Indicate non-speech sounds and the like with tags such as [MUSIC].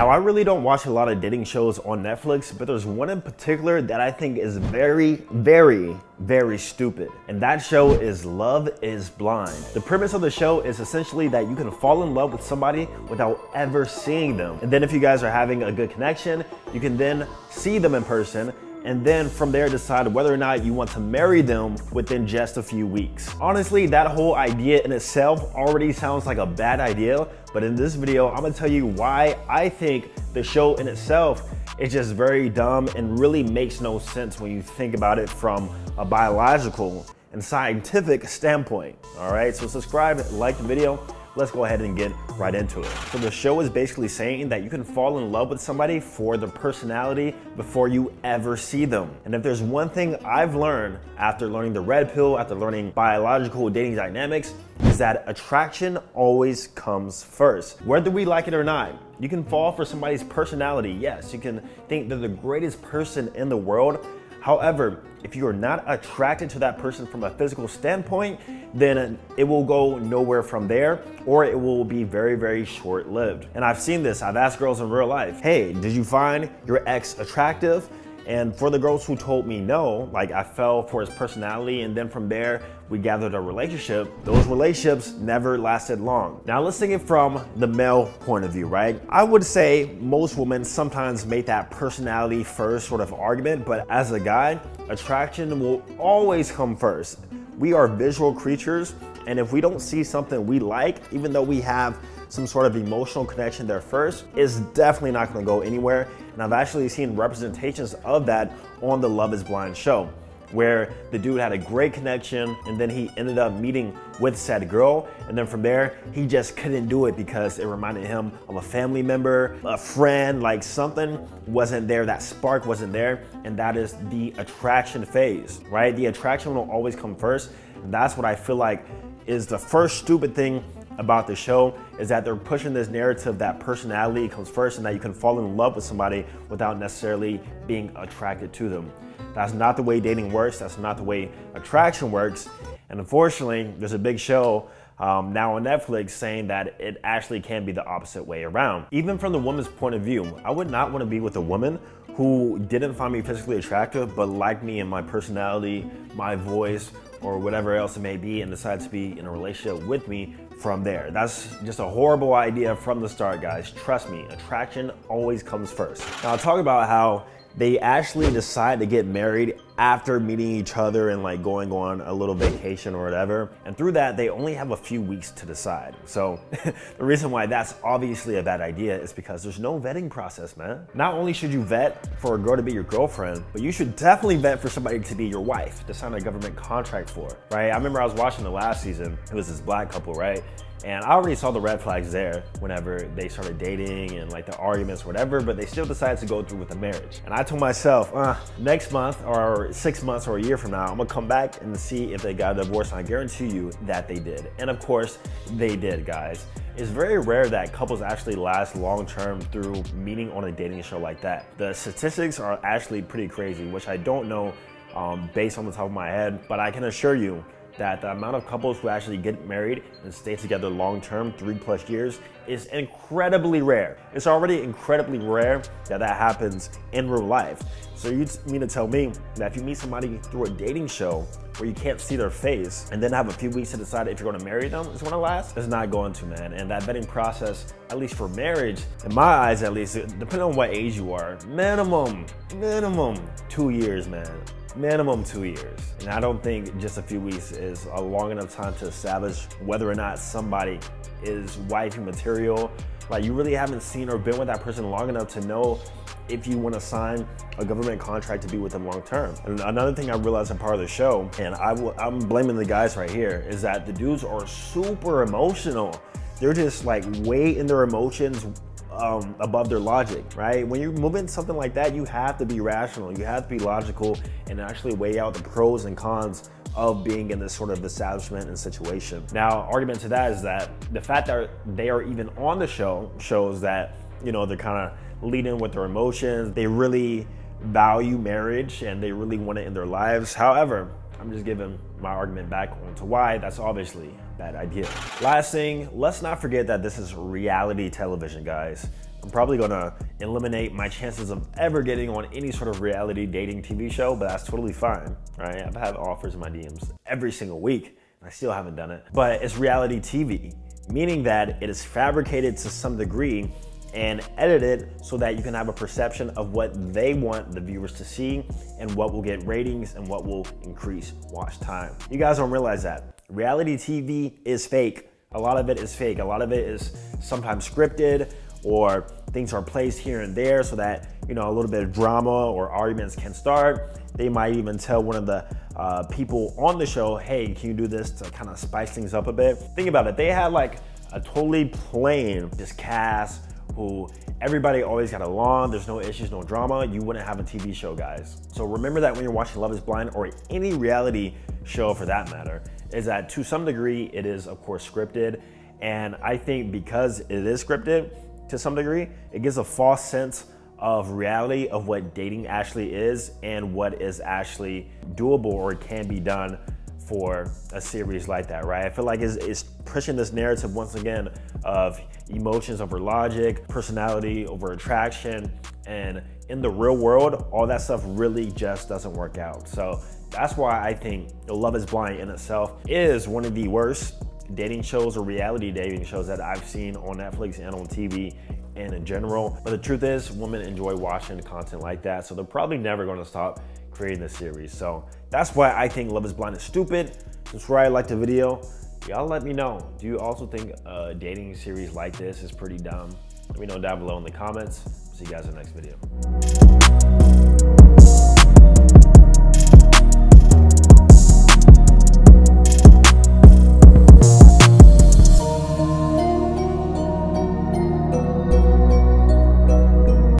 Now, I really don't watch a lot of dating shows on Netflix, but there's one in particular that I think is very, very, very stupid. And that show is Love is Blind. The premise of the show is essentially that you can fall in love with somebody without ever seeing them. And then if you guys are having a good connection, you can then see them in person and then from there decide whether or not you want to marry them within just a few weeks. Honestly, that whole idea in itself already sounds like a bad idea, but in this video, I'm gonna tell you why I think the show in itself is just very dumb and really makes no sense when you think about it from a biological and scientific standpoint. All right, so subscribe, like the video, let's go ahead and get right into it. So the show is basically saying that you can fall in love with somebody for their personality before you ever see them. And if there's one thing I've learned after learning the red pill, after learning biological dating dynamics, is that attraction always comes first. Whether we like it or not, you can fall for somebody's personality. Yes, you can think they're the greatest person in the world, However, if you are not attracted to that person from a physical standpoint, then it will go nowhere from there or it will be very, very short lived. And I've seen this, I've asked girls in real life, hey, did you find your ex attractive? And for the girls who told me no, like I fell for his personality, and then from there we gathered a relationship, those relationships never lasted long. Now let's take it from the male point of view, right? I would say most women sometimes make that personality first sort of argument, but as a guy, attraction will always come first. We are visual creatures, and if we don't see something we like, even though we have some sort of emotional connection there first, is definitely not gonna go anywhere. And I've actually seen representations of that on the Love is Blind show where the dude had a great connection and then he ended up meeting with said girl. And then from there he just couldn't do it because it reminded him of a family member a friend like something wasn't there that spark wasn't there. And that is the attraction phase right? The attraction will always come first. And that's what i feel like is the first stupid thing about the show is that they're pushing this narrative that personality comes first and that you can fall in love with somebody without necessarily being attracted to them. That's not the way dating works. That's not the way attraction works. And unfortunately, there's a big show um, now on Netflix saying that it actually can be the opposite way around. Even from the woman's point of view, I would not want to be with a woman who didn't find me physically attractive but liked me and my personality, my voice, or whatever else it may be and decide to be in a relationship with me from there. That's just a horrible idea from the start, guys. Trust me, attraction always comes first. Now, I'll talk about how they actually decide to get married after meeting each other and like going on a little vacation or whatever. And through that, they only have a few weeks to decide. So [LAUGHS] the reason why that's obviously a bad idea is because there's no vetting process, man. Not only should you vet for a girl to be your girlfriend, but you should definitely vet for somebody to be your wife, to sign a government contract for, right? I remember I was watching the last season. It was this black couple, right? And I already saw the red flags there whenever they started dating and like the arguments, whatever, but they still decided to go through with the marriage. And I told myself, uh, next month or six months or a year from now, I'm gonna come back and see if they got a divorce. And I guarantee you that they did. And of course, they did, guys. It's very rare that couples actually last long term through meeting on a dating show like that. The statistics are actually pretty crazy, which I don't know um, based on the top of my head, but I can assure you that the amount of couples who actually get married and stay together long term, three plus years, is incredibly rare. It's already incredibly rare that that happens in real life. So you mean to tell me that if you meet somebody through a dating show where you can't see their face and then have a few weeks to decide if you're gonna marry them, it's gonna last? It's not going to, man. And that vetting process, at least for marriage, in my eyes at least, depending on what age you are, minimum, minimum two years, man minimum two years. And I don't think just a few weeks is a long enough time to establish whether or not somebody is wifey material. Like you really haven't seen or been with that person long enough to know if you want to sign a government contract to be with them long term. And another thing I realized in part of the show, and I'm blaming the guys right here, is that the dudes are super emotional. They're just like way in their emotions um, above their logic, right? When you're moving something like that, you have to be rational. You have to be logical and actually weigh out the pros and cons of being in this sort of establishment and situation. Now, argument to that is that the fact that they are even on the show shows that, you know, they're kind of leading with their emotions. They really value marriage and they really want it in their lives. However, I'm just giving my argument back onto why that's obviously a bad idea. Last thing, let's not forget that this is reality television, guys. I'm probably gonna eliminate my chances of ever getting on any sort of reality dating TV show, but that's totally fine, right? I've had offers in my DMs every single week, and I still haven't done it. But it's reality TV, meaning that it is fabricated to some degree and edited so that you can have a perception of what they want the viewers to see and what will get ratings and what will increase watch time. You guys don't realize that. Reality TV is fake. A lot of it is fake. A lot of it is sometimes scripted or things are placed here and there so that you know a little bit of drama or arguments can start. They might even tell one of the uh, people on the show, "Hey, can you do this to kind of spice things up a bit?" Think about it. They had like a totally plain just cast who everybody always got along. There's no issues, no drama. You wouldn't have a TV show, guys. So remember that when you're watching Love Is Blind or any reality show for that matter, is that to some degree it is of course scripted, and I think because it is scripted to some degree, it gives a false sense of reality of what dating actually is and what is actually doable or can be done for a series like that, right? I feel like it's, it's, pushing this narrative once again of emotions over logic, personality over attraction, and in the real world, all that stuff really just doesn't work out. So that's why I think Love is Blind in itself is one of the worst dating shows or reality dating shows that I've seen on Netflix and on TV and in general. But the truth is, women enjoy watching content like that, so they're probably never gonna stop creating this series. So that's why I think Love is Blind is stupid. Subscribe, like the video. Y'all let me know. Do you also think a dating series like this is pretty dumb? Let me know down below in the comments. See you guys in the next video.